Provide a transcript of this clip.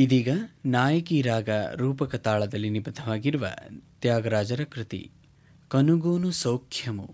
ಇದೀಗ ನಾಯಕಿ ರಾಗ ರೂಪಕ ತಾಳದಲ್ಲಿ ನಿಬದ್ಧವಾಗಿರುವ ತ್ಯಾಗರಾಜರ ಕೃತಿ ಕನುಗೋನು ಸೌಖ್ಯಮು.